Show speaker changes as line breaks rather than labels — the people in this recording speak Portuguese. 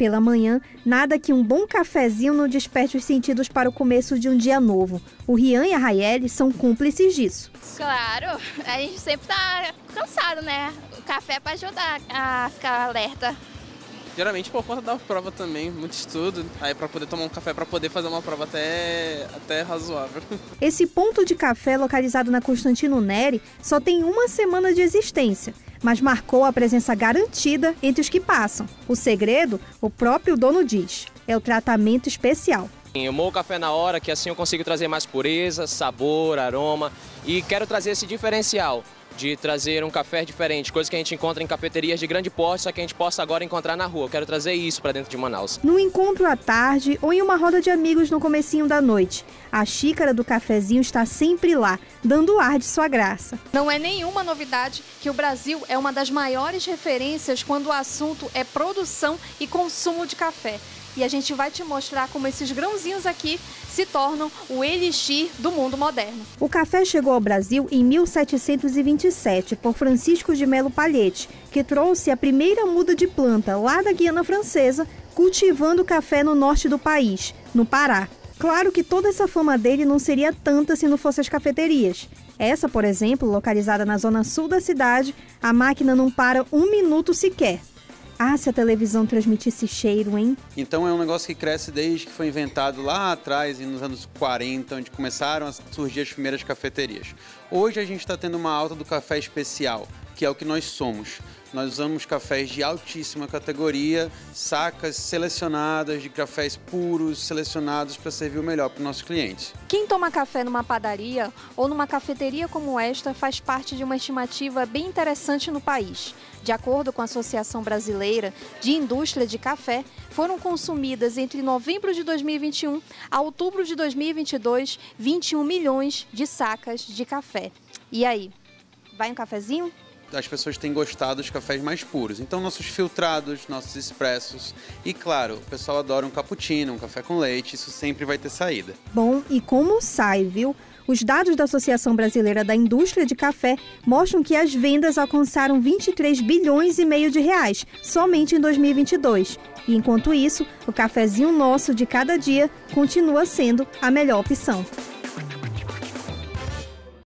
Pela manhã, nada que um bom cafezinho não desperte os sentidos para o começo de um dia novo. O Rian e a Raiele são cúmplices disso.
Claro, a gente sempre tá cansado, né? O café é para ajudar a ficar alerta.
Geralmente por conta da prova também, muito estudo, aí para poder tomar um café para poder fazer uma prova até até razoável.
Esse ponto de café localizado na Constantino Neri só tem uma semana de existência mas marcou a presença garantida entre os que passam. O segredo, o próprio dono diz, é o tratamento especial.
Eu moo o café na hora, que assim eu consigo trazer mais pureza, sabor, aroma e quero trazer esse diferencial de trazer um café diferente, coisa que a gente encontra em cafeterias de grande porte, só que a gente possa agora encontrar na rua. Eu quero trazer isso para dentro de Manaus.
No encontro à tarde ou em uma roda de amigos no comecinho da noite, a xícara do cafezinho está sempre lá, dando ar de sua graça.
Não é nenhuma novidade que o Brasil é uma das maiores referências quando o assunto é produção e consumo de café e a gente vai te mostrar como esses grãozinhos aqui se tornam o elixir do mundo moderno.
O café chegou ao Brasil em 1727 por Francisco de Melo Palhete, que trouxe a primeira muda de planta lá da Guiana Francesa, cultivando café no norte do país, no Pará. Claro que toda essa fama dele não seria tanta se não fossem as cafeterias. Essa, por exemplo, localizada na zona sul da cidade, a máquina não para um minuto sequer. Ah, se a televisão transmitisse cheiro, hein?
Então é um negócio que cresce desde que foi inventado lá atrás, nos anos 40, onde começaram a surgir as primeiras cafeterias. Hoje a gente está tendo uma alta do café especial, que é o que nós somos. Nós usamos cafés de altíssima categoria, sacas selecionadas de cafés puros, selecionados para servir o melhor para os nossos clientes.
Quem toma café numa padaria ou numa cafeteria como esta faz parte de uma estimativa bem interessante no país. De acordo com a Associação Brasileira de Indústria de Café, foram consumidas entre novembro de 2021 a outubro de 2022 21 milhões de sacas de café. E aí, vai um cafezinho?
As pessoas têm gostado dos cafés mais puros. Então, nossos filtrados, nossos expressos. E, claro, o pessoal adora um cappuccino, um café com leite, isso sempre vai ter saída.
Bom, e como sai, viu? Os dados da Associação Brasileira da Indústria de Café mostram que as vendas alcançaram 23 bilhões e meio de reais somente em 2022. E enquanto isso, o cafezinho nosso de cada dia continua sendo a melhor opção.